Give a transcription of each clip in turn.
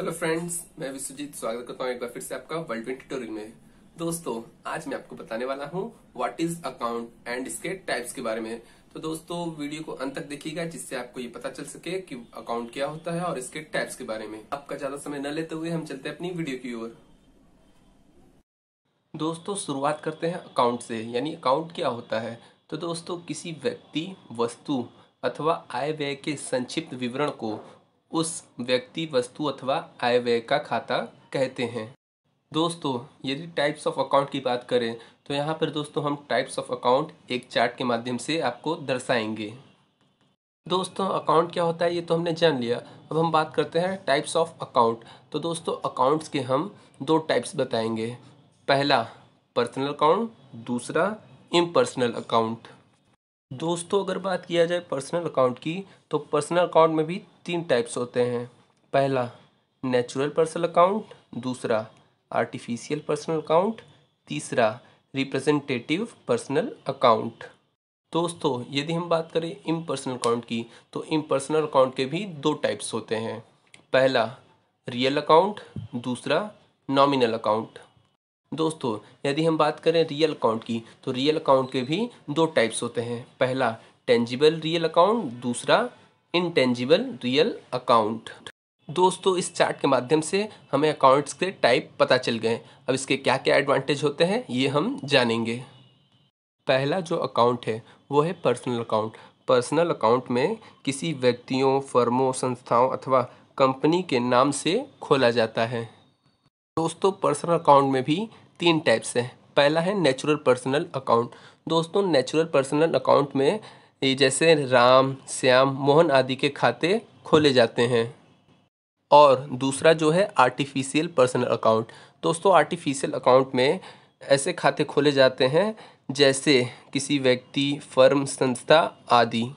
Hello friends मैं विश्वजीत स्वागत करता हूँ एक बार फिर से आपका वर्ल्ड ट्वेंटी ट्यूटोरियल में। दोस्तों, आज मैं आपको बताने वाला हूँ व्हाट इज़ अकाउंट एंड इसके टाइप्स के बारे में। तो दोस्तों, वीडियो को अंत तक देखिएगा जिससे आपको ये पता चल सके कि अकाउंट क्या होता है और इसके टाइप्स के बारे में। आपका ज़्यादा समय न लेते हुए हम चलते हैं अपनी वीडियो की ओर। दोस्तों, शुरुआत करते हैं अकाउंट से, यानी अकाउंट क्या होता है। तो दोस्तों, किसी व्यक्ति, वस्तु अथवा आय व्यय के संक्षिप्त विवरण को उस व्यक्ति, वस्तु अथवा आय व्यय का खाता कहते हैं। दोस्तों, यदि टाइप्स ऑफ़ अकाउंट की बात करें तो यहाँ पर दोस्तों हम टाइप्स ऑफ़ अकाउंट एक चार्ट के माध्यम से आपको दर्शाएँगे। दोस्तों अकाउंट क्या होता है ये तो हमने जान लिया। अब हम बात करते हैं टाइप्स ऑफ़ अकाउंट तो दोस्तों अकाउंट्स के हम दो टाइप्स बताएँगे। पहला पर्सनल अकाउंट दूसरा इम्पर्सनल अकाउंट दोस्तों, अगर बात किया जाए पर्सनल अकाउंट की तो पर्सनल अकाउंट में भी तीन टाइप्स होते हैं। पहला नेचुरल पर्सनल अकाउंट दूसरा आर्टिफिशियल पर्सनल अकाउंट तीसरा रिप्रेजेंटेटिव पर्सनल अकाउंट दोस्तों, यदि हम बात करें इम्पर्सनल अकाउंट की तो इम्पर्सनल अकाउंट के भी दो टाइप्स होते हैं। पहला रियल अकाउंट दूसरा नॉमिनल अकाउंट दोस्तों, यदि हम बात करें रियल अकाउंट की तो रियल अकाउंट के भी दो टाइप्स होते हैं। पहला टेंजिबल रियल अकाउंट दूसरा इनटेंजिबल रियल अकाउंट दोस्तों, इस चार्ट के माध्यम से हमें अकाउंट्स के टाइप पता चल गए अब इसके क्या क्या एडवांटेज होते हैं, ये हम जानेंगे। पहला जो अकाउंट है, वो है पर्सनल अकाउंट पर्सनल अकाउंट में किसी व्यक्तियों, फर्मों, संस्थाओं अथवा कंपनी के नाम से खोला जाता है। दोस्तों पर्सनल अकाउंट में भी तीन टाइप्स हैं। पहला है नेचुरल पर्सनल अकाउंट दोस्तों नेचुरल पर्सनल अकाउंट में जैसे राम, श्याम, मोहन आदि के खाते खोले जाते हैं। और दूसरा जो है आर्टिफिशियल पर्सनल अकाउंट दोस्तों आर्टिफिशियल अकाउंट में ऐसे खाते खोले जाते हैं, जैसे किसी व्यक्ति, फर्म, संस्था आदि।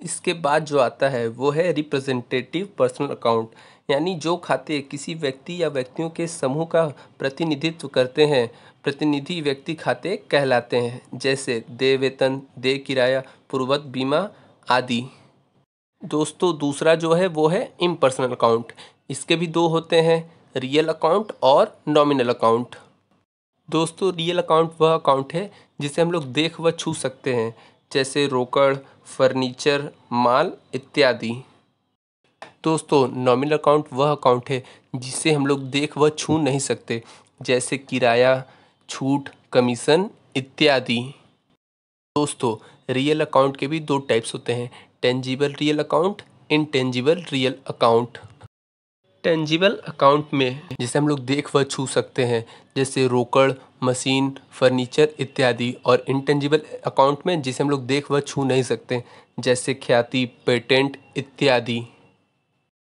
इसके बाद जो आता है, वो है रिप्रेजेंटेटिव पर्सनल अकाउंट यानी जो खाते किसी व्यक्ति या व्यक्तियों के समूह का प्रतिनिधित्व करते हैं प्रतिनिधि व्यक्ति खाते कहलाते हैं, जैसे दे वेतन, दे किराया, पूर्वत, बीमा आदि। दोस्तों, दूसरा जो है, वो है इम्पर्सनल अकाउंट इसके भी दो होते हैं रियल अकाउंट और नॉमिनल अकाउंट दोस्तों रियल अकाउंट वह अकाउंट है, जिसे हम लोग देख व छू सकते हैं, जैसे रोकड़ फर्नीचर माल इत्यादि। दोस्तों नॉमिनल अकाउंट वह अकाउंट है, जिसे हम लोग देख व छू नहीं सकते, जैसे किराया छूट, कमीशन इत्यादि। दोस्तों रियल अकाउंट के भी दो टाइप्स होते हैं। Tangible real account intangible real account tangible account में जिसे हम लोग देख व छू सकते हैं, जैसे रोकड़, मशीन फर्नीचर इत्यादि और इंटेंजिबल अकाउंट में जिसे हम लोग देख व छू नहीं सकते, जैसे ख्याति पेटेंट इत्यादि।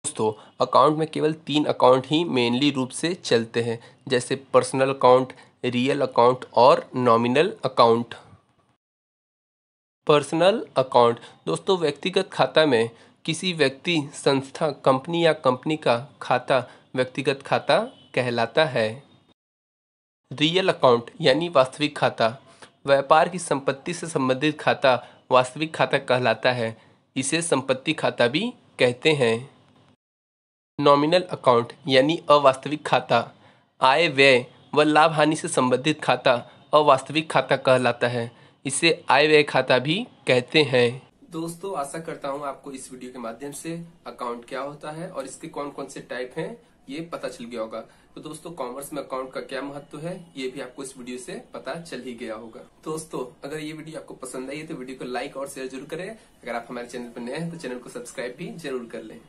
दोस्तों अकाउंट में केवल तीन अकाउंट ही मेनली रूप से चलते हैं, जैसे पर्सनल अकाउंट रियल अकाउंट और नॉमिनल अकाउंट पर्सनल अकाउंट दोस्तों, व्यक्तिगत खाता में किसी व्यक्ति, संस्था कंपनी या कंपनी का खाता व्यक्तिगत खाता कहलाता है. रियल अकाउंट यानी वास्तविक खाता. व्यापार की संपत्ति से संबंधित खाता वास्तविक खाता कहलाता है. इसे संपत्ति खाता भी कहते हैं. नॉमिनल अकाउंट यानी अवास्तविक खाता. आय व्यय व लाभ हानि से संबंधित खाता अवास्तविक खाता कहलाता है। इसे आय व्यय खाता भी कहते हैं। दोस्तों, आशा करता हूँ आपको इस वीडियो के माध्यम से अकाउंट क्या होता है और इसके कौन कौन से टाइप हैं, ये पता चल गया होगा। तो दोस्तों कॉमर्स में अकाउंट का क्या महत्व है, ये भी आपको इस वीडियो से पता चल ही गया होगा। दोस्तों, अगर ये वीडियो आपको पसंद आई है तो वीडियो को लाइक और शेयर ज़रूर करें। अगर आप हमारे चैनल पर नए हैं तो चैनल को सब्सक्राइब भी ज़रूर कर लें।